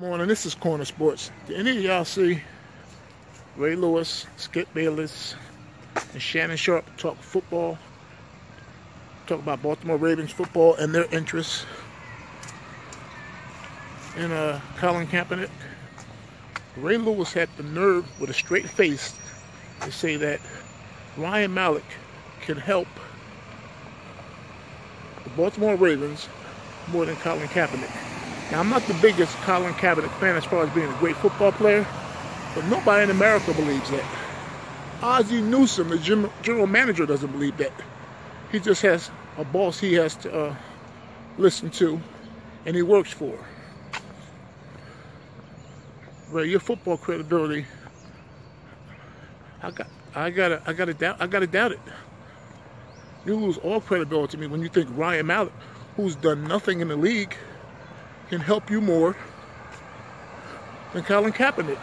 Morning, this is Corner Sports. Did any of y'all see Ray Lewis, Skip Bayless, and Shannon Sharpe talk football? Talk about Baltimore Ravens football and their interests in uh, Colin Kaepernick. Ray Lewis had the nerve with a straight face to say that Ryan Mallett can help the Baltimore Ravens more than Colin Kaepernick. Now, I'm not the biggest Colin Kaepernick fan as far as being a great football player, but nobody in America believes that. Ozzie Newsome, the general manager, doesn't believe that. He just has a boss he has to uh, listen to, and he works for. Well, your football credibility, I got, I gotta, I gotta doubt, I gotta doubt it. You lose all credibility to me when you think Ryan Mallett, who's done nothing in the league, can help you more than Colin Kaepernick.